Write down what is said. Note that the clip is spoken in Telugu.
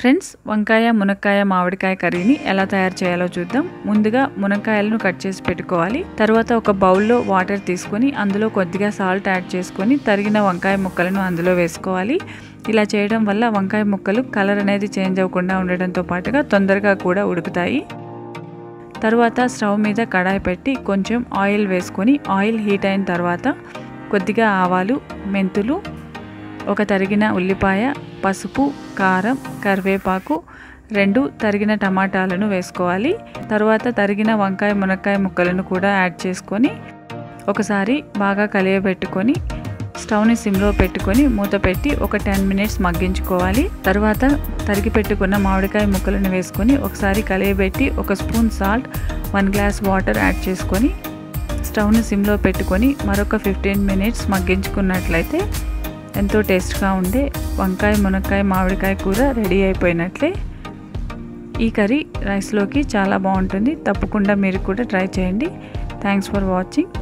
ఫ్రెండ్స్ వంకాయ మునక్కాయ మామిడికాయ కర్రీని ఎలా తయారు చేయాలో చూద్దాం. ముందుగా మునక్కాయలను కట్ చేసి పెట్టుకోవాలి. తర్వాత ఒక బౌల్లో వాటర్ తీసుకొని అందులో కొద్దిగా సాల్ట్ యాడ్ చేసుకొని తరిగిన వంకాయ ముక్కలను అందులో వేసుకోవాలి. ఇలా చేయడం వల్ల వంకాయ ముక్కలు కలర్ అనేది చేంజ్ అవ్వకుండా ఉండడంతో పాటుగా తొందరగా కూడా ఉడుకుతాయి. తర్వాత స్టవ్ మీద కడాయి పెట్టి కొంచెం ఆయిల్ వేసుకొని ఆయిల్ హీట్ అయిన తర్వాత కొద్దిగా ఆవాలు మెంతులు ఒక తరిగిన ఉల్లిపాయ పసుపు కారం కరివేపాకు రెండు తరిగిన టమాటాలను వేసుకోవాలి. తర్వాత తరిగిన వంకాయ మునక్కాయ ముక్కలను కూడా యాడ్ చేసుకొని ఒకసారి బాగా కలియబెట్టుకొని స్టవ్ని సిమ్లో పెట్టుకొని మూత పెట్టి ఒక టెన్ మినిట్స్ మగ్గించుకోవాలి. తర్వాత తరిగి పెట్టుకున్న మామిడికాయ ముక్కలను వేసుకొని ఒకసారి కలియబెట్టి ఒక spoon salt one glass water add చేసుకొని స్టవ్ని సిమ్లో పెట్టుకొని మరొక ఫిఫ్టీన్ మినిట్స్ మగ్గించుకున్నట్లయితే ఎంతో టేస్ట్గా ఉండే వంకాయ మునక్కాయ మామిడికాయ కూర రెడీ అయిపోయినట్లే. ఈ కర్రీ రైస్లోకి చాలా బాగుంటుంది. తప్పకుండా మీరు కూడా ట్రై చేయండి. Thanks for watching.